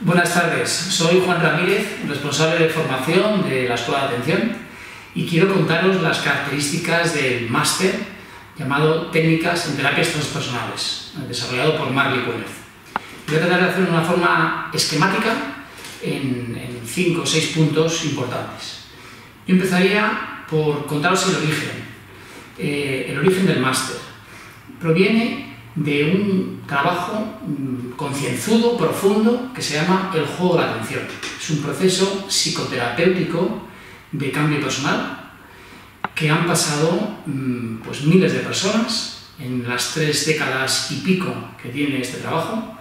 Buenas tardes, soy Juan Ramírez, responsable de formación de la Escuela de Atención y quiero contaros las características del máster llamado Técnicas en Terapias Transpersonales, desarrollado por Marley Cuélez. Voy a tratar de hacerlo de una forma esquemática en, cinco o seis puntos importantes. Yo empezaría por contaros el origen, eh, el origen del máster. Proviene de un trabajo mm, concienzudo, profundo, que se llama el juego de la atención. Es un proceso psicoterapéutico de cambio personal que han pasado mm, pues, miles de personas en las tres décadas y pico que tiene este trabajo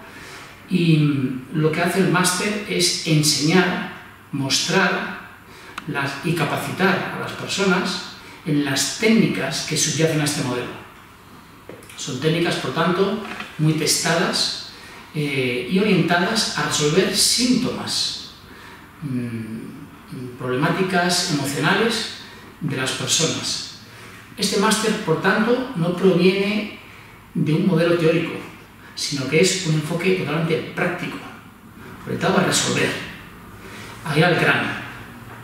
y lo que hace el máster es enseñar, mostrar y capacitar a las personas en las técnicas que subyacen a este modelo. Son técnicas, por tanto, muy testadas eh, y orientadas a resolver síntomas, mm, problemáticas emocionales de las personas. Este máster, por tanto, no proviene de un modelo teórico, sino que es un enfoque totalmente práctico, orientado a resolver, a ir al grano.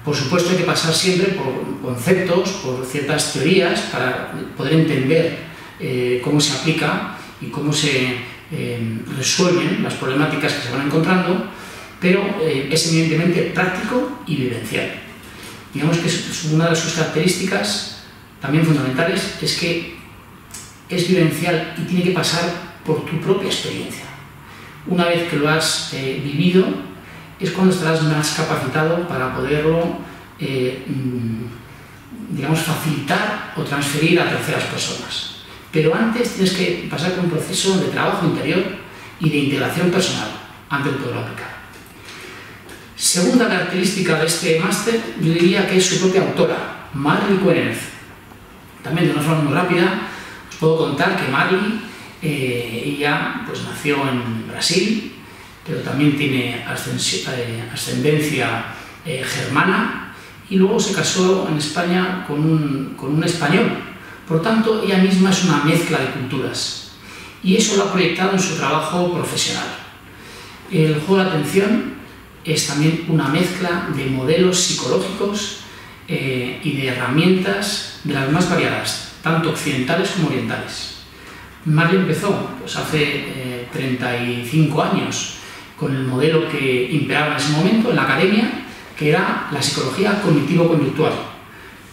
Por supuesto hay que pasar siempre por conceptos, por ciertas teorías para poder entender eh, cómo se aplica y cómo se eh, resuelven las problemáticas que se van encontrando, pero eh, es evidentemente práctico y vivencial. Digamos que una de sus características también fundamentales es que es vivencial y tiene que pasar por tu propia experiencia. Una vez que lo has vivido, es cuando estarás más capacitado para poderlo, mm, digamos, facilitar o transferir a terceras personas. Pero antes tienes que pasar por un proceso de trabajo interior y de integración personal antes de poderlo aplicar. Segunda característica de este máster, yo diría que es su propia autora, Marley Quenez. También de una forma muy rápida, os puedo contar que Marley, eh, ella pues, nació en Brasil, pero también tiene eh, ascendencia eh, germana y luego se casó en España con un, español, por tanto, ella misma es una mezcla de culturas y eso lo ha proyectado en su trabajo profesional. El juego de atención es también una mezcla de modelos psicológicos eh, y de herramientas de las más variadas, tanto occidentales como orientales. Mario empezó pues, hace 35 eh, años con el modelo que imperaba en ese momento en la academia, que era la psicología cognitivo-conductual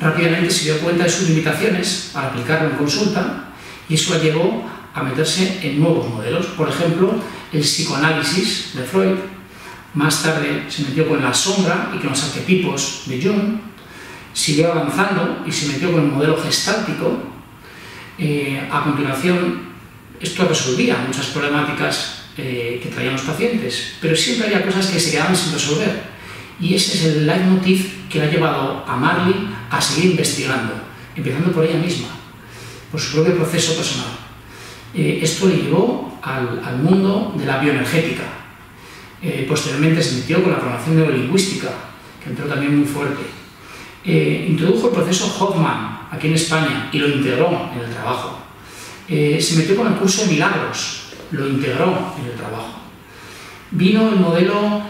rápidamente se dio cuenta de sus limitaciones al aplicarlo en consulta y eso la llevó a meterse en nuevos modelos. Por ejemplo, el psicoanálisis de Freud, más tarde se metió con la sombra y con los arquetipos de Jung, siguió avanzando y se metió con el modelo gestáltico. Eh, a continuación, esto resolvía muchas problemáticas eh, que traían los pacientes, pero siempre había cosas que se quedaban sin resolver. Y ese es el leitmotiv que le ha llevado a Marley a seguir investigando, empezando por ella misma, por su propio proceso personal. Eh, esto le llevó al, mundo de la bioenergética. Eh, posteriormente se metió con la programación neurolingüística, que entró también muy fuerte. Introdujo el proceso Hoffman aquí en España y lo integró en el trabajo. Se metió con el curso de milagros, lo integró en el trabajo. Vino el modelo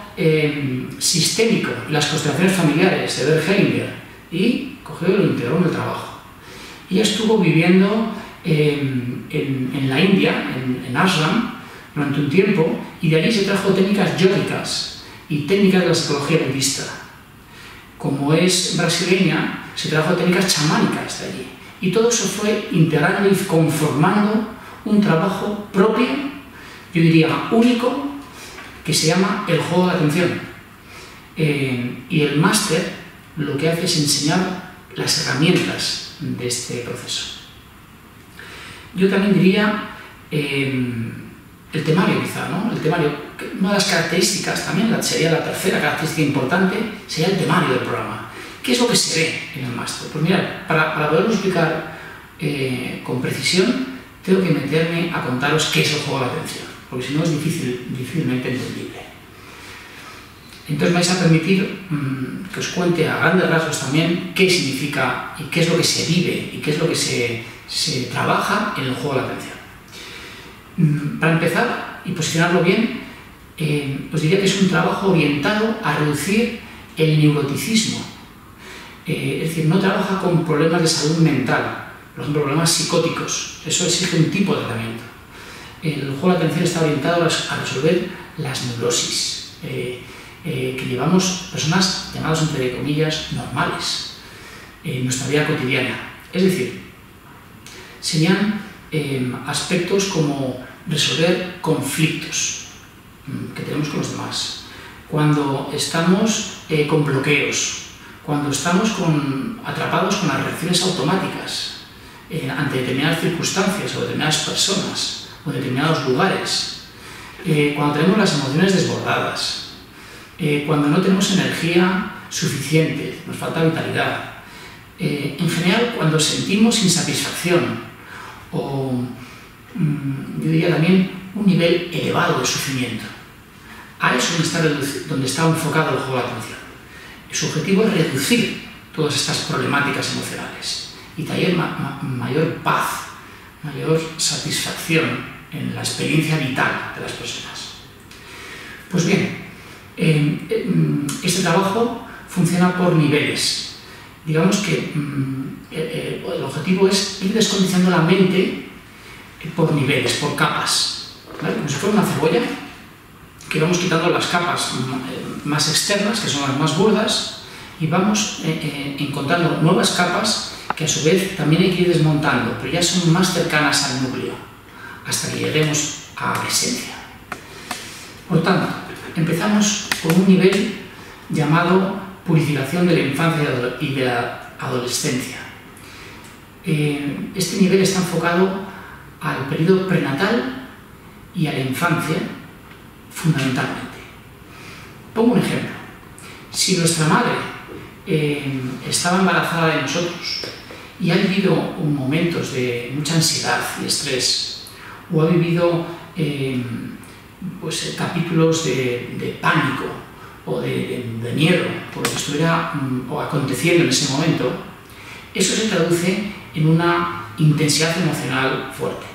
sistémico, las constelaciones familiares de Bert Hellinger, y cogió y lo integró en el trabajo. Ella estuvo viviendo en, la India, en, en, Ashram, durante un tiempo, y de allí se trajo técnicas yógicas y técnicas de la psicología budista. Como es brasileña, se trajo técnicas chamánicas de allí. Y todo eso fue integrando y conformando un trabajo propio, yo diría único, que se llama el juego de atención. Eh, y el máster lo que hace es enseñar las herramientas de este proceso. Yo también diría em, el temario quizá, ¿no? El temario, una de las características, también sería la tercera característica importante, sería el temario del programa. ¿Qué es lo que se ve en el máster? Pues mira, para, para poderlo explicar eh, con precisión, tengo que meterme a contaros qué es el juego de atención, porque si no es difícil, difícilmente entendible. Entonces vais a permitir mm, que os cuente a grandes rasgos también qué significa y qué es lo que se vive y qué es lo que se, se trabaja en el juego de la atención. Mm, para empezar y posicionarlo bien, eh, os diría que es un trabajo orientado a reducir el neuroticismo. Eh, es decir, no trabaja con problemas de salud mental, por ejemplo, problemas psicóticos. Eso exige un tipo de tratamiento. El juego de atención está orientado a resolver las neurosis eh, que llevamos personas llamadas entre comillas normales en nuestra vida cotidiana. Es decir, serían aspectos como resolver conflictos mm, que tenemos con los demás, cuando estamos eh, con bloqueos, cuando estamos atrapados con las reacciones automáticas eh, ante determinadas circunstancias o determinadas personas o determinados lugares, eh, cuando tenemos las emociones desbordadas, cuando no tenemos energía suficiente, nos falta vitalidad, en general cuando sentimos insatisfacción o Mm, yo diría también, un nivel elevado de sufrimiento. A eso está donde está enfocado el juego de atención. Su objetivo es reducir todas estas problemáticas emocionales y traer mayor paz, mayor satisfacción en la experiencia vital de las personas. Pues bien, em, em, este trabajo funciona por niveles. Digamos que mm, eh, eh, el objetivo es ir descondicionando la mente por niveles, por capas, como si fuera una cebolla, que vamos quitando las capas más externas, que son las más burdas, y vamos eh, eh, encontrando nuevas capas que a su vez también hay que ir desmontando, pero ya son más cercanas al núcleo, hasta que lleguemos a la esencia. Por tanto, empezamos con un nivel llamado purificación de la infancia y de la adolescencia. Eh, este nivel está enfocado al periodo prenatal y a la infancia, fundamentalmente. Pongo un ejemplo. Si nuestra madre eh, estaba embarazada de nosotros y ha vivido momentos de mucha ansiedad y estrés, o ha vivido eh, pues, capítulos de, pánico o de, miedo por lo que estuviera mm, o aconteciendo en ese momento, eso se traduce en una intensidad emocional fuerte.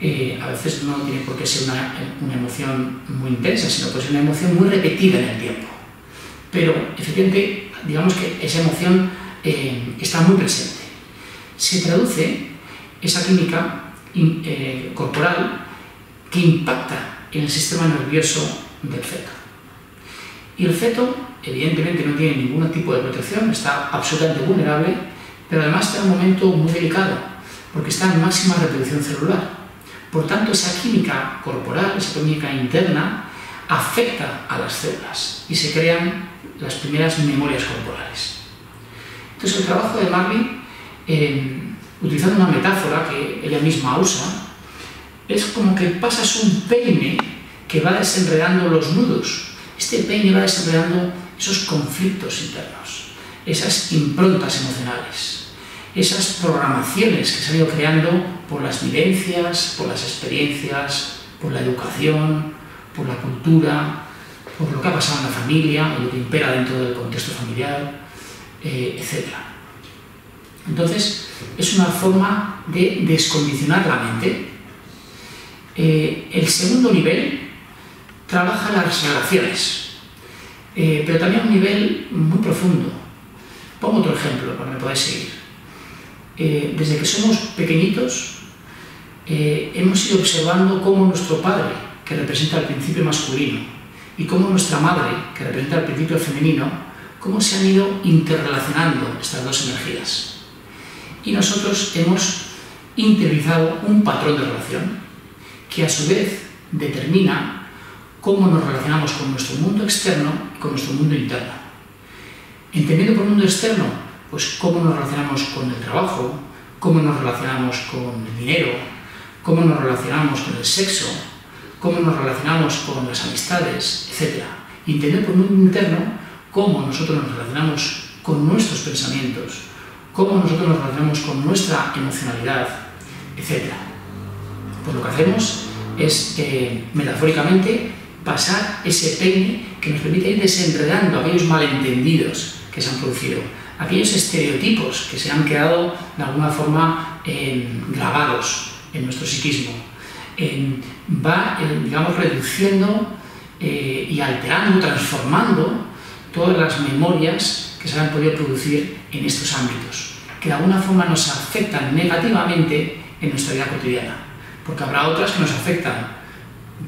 Eh, a veces no tiene por qué ser una, emoción muy intensa, sino puede ser una emoción muy repetida en el tiempo. Pero efectivamente, digamos que esa emoción eh, está muy presente. Se traduce esa química eh, corporal que impacta en el sistema nervioso del feto. Y el feto, evidentemente, no tiene ningún tipo de protección, está absolutamente vulnerable, pero además está en un momento muy delicado, porque está en máxima reproducción celular. Por tanto, esa química corporal, esa química interna, afecta a las células y se crean las primeras memorias corporales. Entonces, el trabajo de Marley, em, utilizando una metáfora que ella misma usa, es como que pasas un peine que va desenredando los nudos. Este peine va desenredando esos conflictos internos, esas improntas emocionales esas programaciones que se han ido creando por las vivencias, por las experiencias, por la educación, por la cultura, por lo que ha pasado en la familia, lo que impera dentro del contexto familiar, eh, etc. Entonces, es una forma de descondicionar la mente. Eh, el segundo nivel trabaja las relaciones, eh, pero también a un nivel muy profundo. Pongo otro ejemplo para que me podáis seguir. Eh, desde que somos pequeñitos, eh, hemos ido observando cómo nuestro padre, que representa el principio masculino, y cómo nuestra madre, que representa el principio femenino, cómo se han ido interrelacionando estas dos energías. Y nosotros hemos interiorizado un patrón de relación que a su vez determina cómo nos relacionamos con nuestro mundo externo y con nuestro mundo interno. Entendiendo por mundo externo pues cómo nos relacionamos con el trabajo, cómo nos relacionamos con el dinero, cómo nos relacionamos con el sexo, cómo nos relacionamos con las amistades, etc. Y entender por mundo interno cómo nosotros nos relacionamos con nuestros pensamientos, cómo nosotros nos relacionamos con nuestra emocionalidad, etc. Pues lo que hacemos es, eh, metafóricamente, pasar ese peine que nos permite ir desenredando aquellos malentendidos que se han producido, aquellos estereotipos que se han quedado de alguna forma grabados en nuestro psiquismo. va, digamos, reduciendo eh, y alterando, transformando todas las memorias que se han podido producir en estos ámbitos, que de alguna forma nos afectan negativamente en nuestra vida cotidiana, porque habrá otras que nos afectan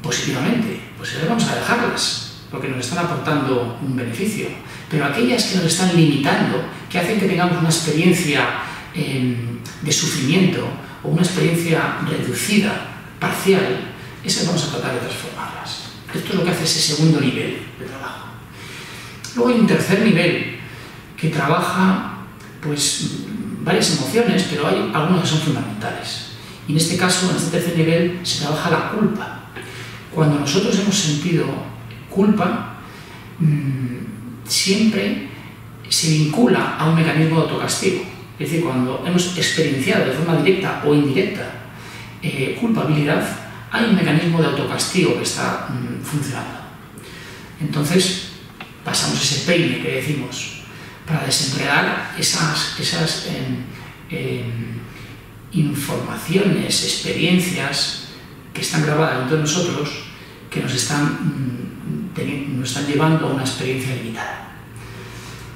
positivamente, pues vamos a dejarlas, porque nos están aportando un beneficio, pero aquellas que nos están limitando, que hacen que tengamos una experiencia em, de sufrimiento o una experiencia reducida, parcial, esas vamos a tratar de transformarlas. Esto es lo que hace ese segundo nivel de trabajo. Luego hay un tercer nivel que trabaja pues, varias emociones, pero hay algunas que son fundamentales. Y en este caso, en este tercer nivel, se trabaja la culpa. Cuando nosotros hemos sentido culpa, mm, siempre se vincula a un mecanismo de autocastigo. Es decir, cuando hemos experienciado de forma directa o indirecta eh, culpabilidad, hay un mecanismo de autocastigo que está mm, funcionando. Entonces, pasamos ese peine que decimos para desenredar esas, esas em, em, informaciones, experiencias que están grabadas dentro de nosotros que nos están, mm, nos están llevando a una experiencia limitada.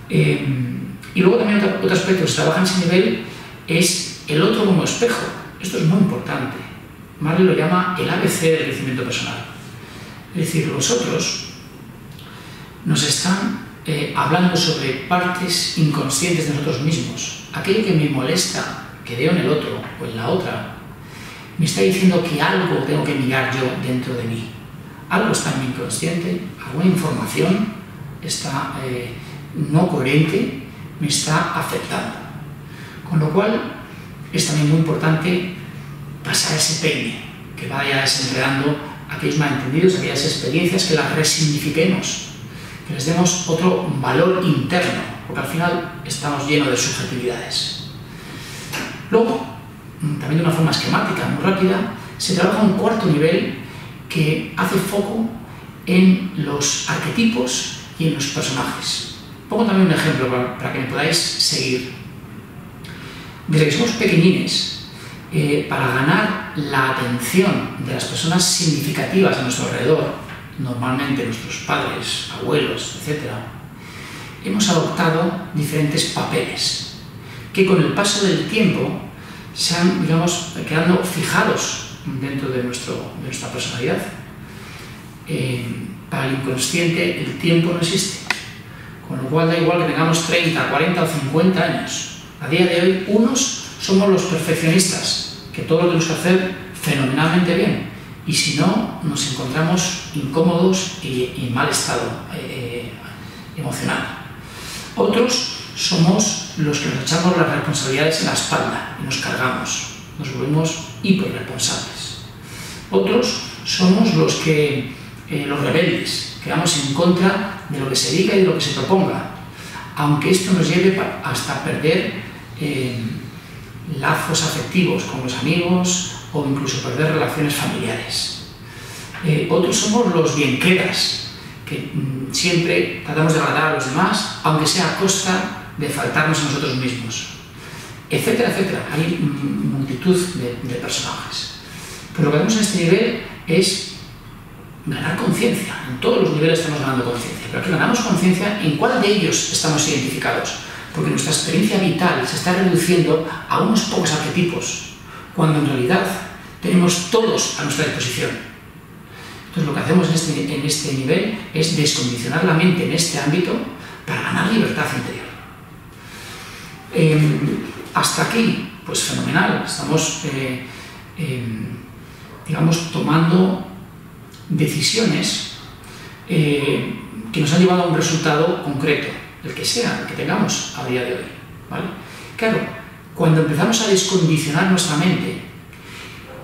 Em, y luego también otro, otro aspecto que se trabaja en ese nivel es el otro como espejo. Esto es muy importante. Marley lo llama el ABC del crecimiento personal. Es decir, los otros nos están eh, hablando sobre partes inconscientes de nosotros mismos. Aquello que me molesta, que veo en el otro o en la otra, me está diciendo que algo tengo que mirar yo dentro de mí. Algo está en mi inconsciente, alguna información está eh, no coherente, me está afectando. Con lo cual es también muy importante pasar ese peine, que vaya desenredando aquellos malentendidos, aquellas experiencias, que las resignifiquemos que les demos otro valor interno, porque al final estamos llenos de subjetividades. Luego, también de una forma esquemática, muy rápida, se trabaja un cuarto nivel que hace foco en los arquetipos y en los personajes. Pongo también un ejemplo para, que me podáis seguir. Desde que somos pequeñines, eh, para ganar la atención de las personas significativas a nuestro alrededor, normalmente nuestros padres, abuelos, etc., hemos adoptado diferentes papeles que con el paso del tiempo se han, digamos, quedando fijados dentro de, nuestro, nuestra personalidad. Eh, para el inconsciente el tiempo no existe, con lo cual da igual que tengamos 30, 40 o 50 años. A día de hoy, unos somos los perfeccionistas, que todo lo tenemos que hacer fenomenalmente bien, y si no, nos encontramos incómodos y en mal estado eh, emocional. Otros somos los que nos echamos las responsabilidades en la espalda y nos cargamos, nos volvemos hiperresponsables. Otros somos los que, eh, los rebeldes, que vamos en contra de lo que se diga y de lo que se proponga, aunque esto nos lleve hasta perder eh, lazos afectivos con los amigos o incluso perder relaciones familiares. Eh, otros somos los bienqueras, que mm, siempre tratamos de agradar a los demás, aunque sea a costa de faltarnos a nosotros mismos, etcétera, etcétera. Hay multitud de, personajes. Pero lo que vemos en este nivel es ganar conciencia. En todos los niveles estamos ganando conciencia, pero que ganamos conciencia en cuál de ellos estamos identificados, porque nuestra experiencia vital se está reduciendo a unos pocos arquetipos cuando en realidad tenemos todos a nuestra disposición. Entonces lo que hacemos en este, en este nivel es descondicionar la mente en este ámbito para ganar libertad interior. Em, hasta aquí, pues fenomenal, estamos, eh, em, digamos, tomando decisiones eh, que nos han llevado a un resultado concreto, el que sea, el que tengamos a día de hoy. ¿vale? Claro, cuando empezamos a descondicionar nuestra mente,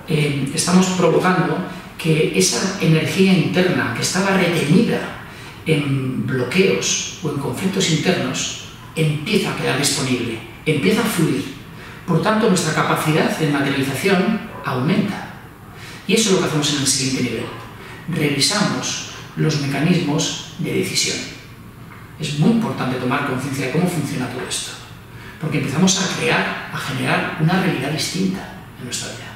eh, estamos provocando que esa energía interna que estaba retenida en bloqueos o en conflictos internos empieza a quedar disponible, empieza a fluir. Por tanto, nuestra capacidad de materialización aumenta. Y eso es lo que hacemos en el siguiente nivel. Revisamos los mecanismos de decisión. Es muy importante tomar conciencia de cómo funciona todo esto, porque empezamos a crear, a generar una realidad distinta en nuestra vida.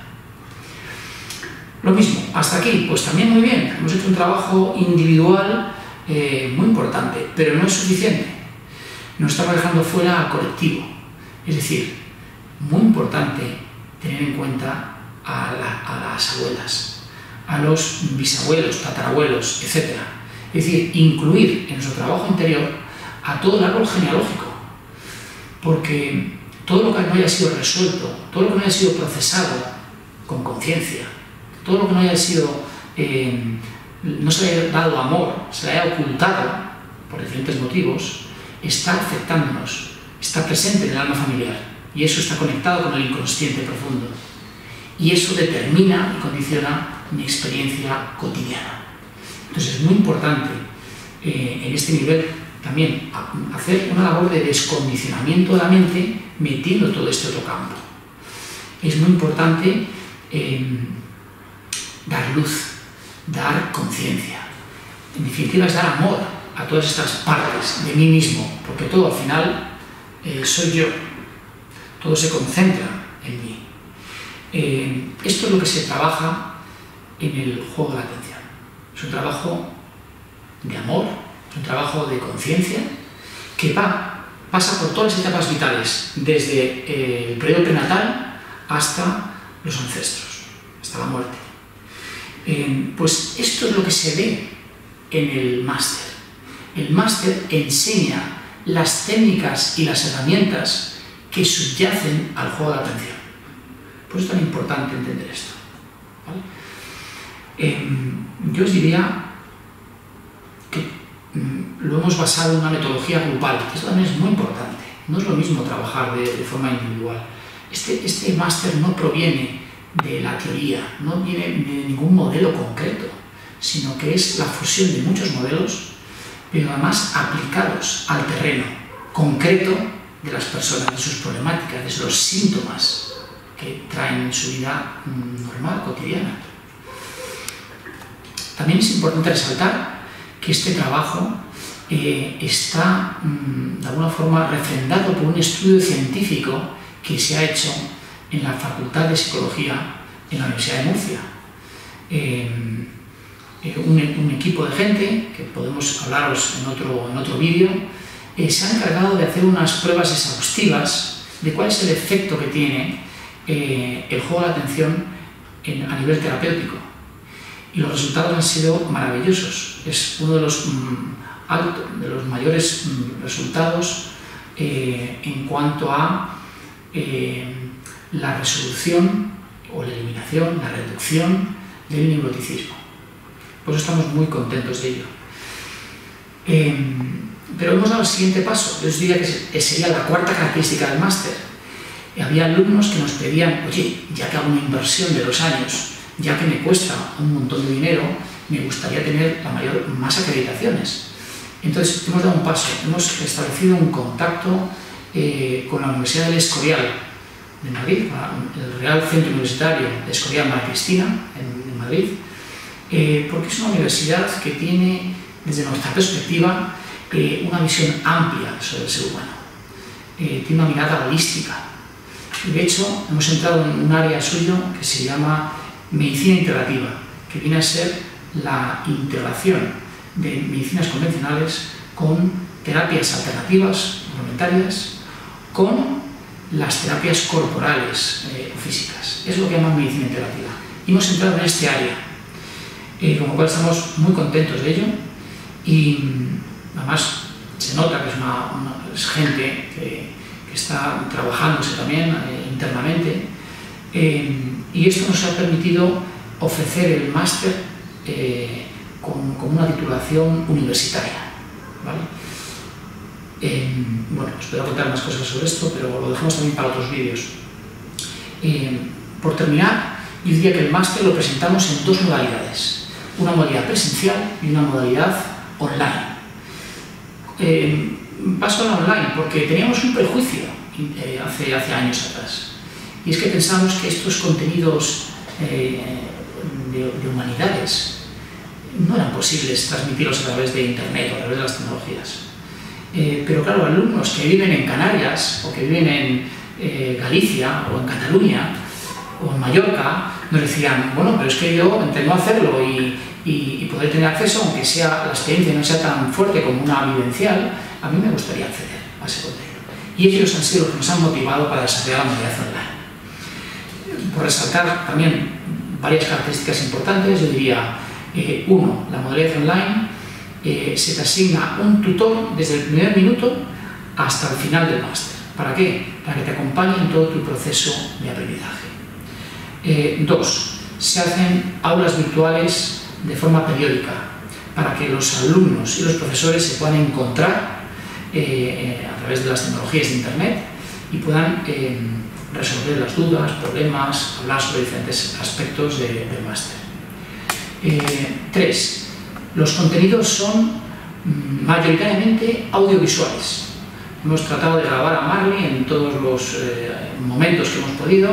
Lo mismo, hasta aquí, pues también muy bien, hemos hecho un trabajo individual eh, muy importante, pero no es suficiente. Nos estamos dejando fuera a colectivo. Es decir, muy importante tener en cuenta a, las abuelas, a los bisabuelos, tatarabuelos, etc. Es decir, incluir en nuestro trabajo interior a todo el árbol genealógico, porque todo lo que no haya sido resuelto, todo lo que no haya sido procesado con conciencia, todo lo que no haya sido, eh, no se le haya dado amor, se le haya ocultado por diferentes motivos, está afectándonos, está presente en el alma familiar y eso está conectado con el inconsciente profundo. Y eso determina y condiciona mi experiencia cotidiana. Entonces es muy importante eh, en este nivel también hacer una labor de descondicionamiento de la mente metiendo todo este otro campo. Es muy importante em, dar luz, dar conciencia. En definitiva es dar amor a todas estas partes de mí mismo, porque todo al final eh, soy yo, todo se concentra en mí. Eh, esto es lo que se trabaja en el juego de la atención. Es un trabajo de amor, es un trabajo de conciencia que va, pasa por todas las etapas vitales, desde eh, el periodo prenatal hasta los ancestros, hasta la muerte. pues esto es lo que se ve en el máster. El máster enseña las técnicas y las herramientas que subyacen al juego de atención. Por eso es tan importante entender esto. Em, yo os diría que mm, lo hemos basado en una metodología grupal, esto también es muy importante. No es lo mismo trabajar de, forma individual. Este, este máster no proviene de la teoría, no viene de ningún modelo concreto, sino que es la fusión de muchos modelos pero además aplicados al terreno concreto de las personas, de sus problemáticas, de los síntomas que traen en su vida mm, normal, cotidiana. También es importante resaltar que este trabajo eh, está mm, de alguna forma refrendado por un estudio científico que se ha hecho en la Facultad de Psicología en la Universidad de Murcia. Eh, eh, un, equipo de gente, que podemos hablaros en otro, en otro vídeo, eh, se ha encargado de hacer unas pruebas exhaustivas de cuál es el efecto que tiene eh, el juego de atención a nivel terapéutico. Y los resultados han sido maravillosos. Es uno de los, mm, de los mayores mm, resultados en cuanto a la resolución o la eliminación, la reducción del neuroticismo. Pues estamos muy contentos de ello. Em, pero hemos dado el siguiente paso. Yo os diría que sería la cuarta característica del máster. Había alumnos que nos pedían, oye, ya que hago una inversión de dos años, ya que me cuesta un montón de dinero, me gustaría tener la mayor, más acreditaciones. Entonces hemos dado un paso, hemos establecido un contacto eh, con la Universidad del Escorial de Madrid, el Real Centro Universitario de Escorial Mara Cristina, en Madrid, eh, porque es una universidad que tiene, desde nuestra perspectiva, eh, una visión amplia sobre el ser humano. Eh, tiene una mirada holística. De hecho, hemos entrado en un área suyo que se llama medicina integrativa, que viene a ser la integración de medicinas convencionales con terapias alternativas, complementarias, con las terapias corporales o físicas. Es lo que llaman medicina integrativa. Y hemos entrado en este área y con lo cual estamos muy contentos de ello y mm, además se nota que es, gente que, está trabajándose también eh, internamente eh, y esto nos ha permitido ofrecer el máster eh, con, una titulación universitaria. bueno, os contar más cosas sobre esto, pero lo dejamos también para otros vídeos. por terminar, yo diría que el máster lo presentamos en dos modalidades una modalidad presencial y una modalidad online. Eh, paso a la online porque teníamos un prejuicio eh, hace, hace años atrás. Y es que pensamos que estos contenidos eh, de, humanidades no eran posibles transmitirlos a través de Internet o a través de las tecnologías. Eh, pero claro, alumnos que viven en Canarias o que viven en eh, Galicia o en Cataluña o en Mallorca nos decían, bueno, pero es que yo intento hacerlo y, y, poder tener acceso, aunque sea la experiencia no sea tan fuerte como una vivencial, a mí me gustaría acceder a ese contenido. Y ellos han sido los que nos han motivado para desarrollar la modalidad online. Por resaltar también varias características importantes, yo diría, eh, uno, la modalidad online eh, se te asigna un tutor desde el primer minuto hasta el final del máster. ¿Para qué? Para que te acompañe en todo tu proceso de aprendizaje. Eh, dos, se hacen aulas virtuales de forma periódica para que los alumnos y los profesores se puedan encontrar a través de las tecnologías de Internet y puedan resolver las dudas, problemas, hablar sobre diferentes aspectos del máster. Eh, tres, los contenidos son mm, mayoritariamente audiovisuales. Hemos tratado de grabar a Marley en todos los eh, momentos que hemos podido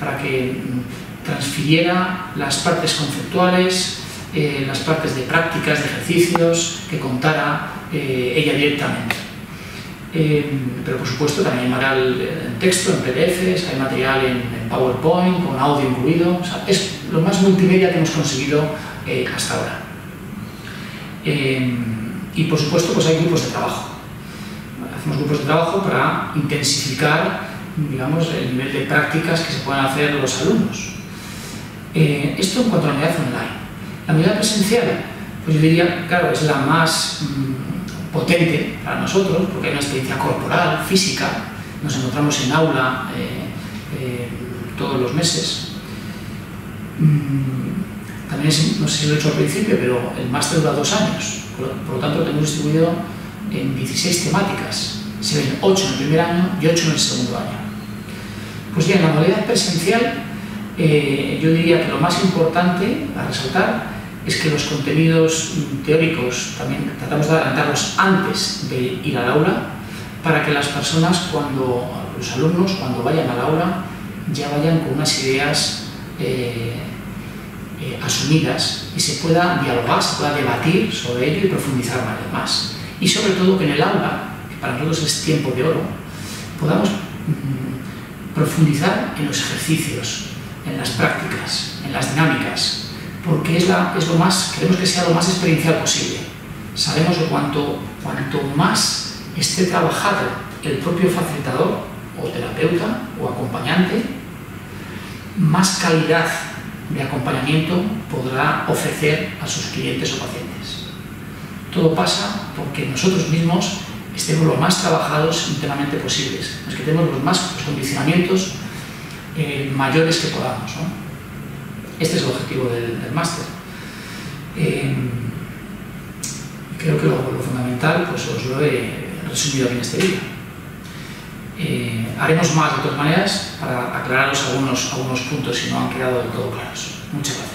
para que mm, transfiriera las partes conceptuales, eh, las partes de prácticas, de ejercicios, que contara ella directamente. pero por supuesto también hay material en texto, en PDFs, hay material en, PowerPoint, con audio incluido. es lo más multimedia que hemos conseguido eh, hasta ahora. Eh, y por supuesto pues hay grupos de trabajo. Hacemos grupos de trabajo para intensificar digamos, el nivel de prácticas que se puedan hacer los alumnos. Eh, esto en cuanto a la unidad online. La unidad presencial, pues yo diría, claro, es la más mm, potente para nosotros, porque hay una experiencia corporal, física, nos encontramos en aula todos los meses. Mm, también, no sé si lo he hecho al principio, pero el máster dura dos años, por, lo tanto lo tenemos distribuido en 16 temáticas. Se ven 8 en el primer año y 8 en el segundo año. Pues bien, la modalidad presencial, eh, yo diría que lo más importante a resaltar es que los contenidos teóricos también tratamos de adelantarlos antes de ir al aula para que las personas, cuando los alumnos, cuando vayan al aula, ya vayan con unas ideas eh, eh, asumidas y se pueda dialogar, se pueda debatir sobre ello y profundizar más. Y sobre todo que en el aula, que para nosotros es tiempo de oro, podamos mm, profundizar en los ejercicios, en las prácticas, en las dinámicas, porque es, lo más, queremos que sea lo más experiencial posible. Sabemos que cuanto, cuanto más esté trabajado el propio facilitador o terapeuta o acompañante, más calidad de acompañamiento podrá ofrecer a sus clientes o pacientes. Todo pasa porque nosotros mismos estemos lo más trabajados internamente posibles, es que tenemos los más condicionamientos eh, mayores que podamos. Este es el objetivo del, máster. Eh, creo que lo, fundamental pues, os lo he resumido en este día. Eh, haremos más de todas maneras para aclararos algunos, algunos puntos si no han quedado del todo claros. Muchas gracias.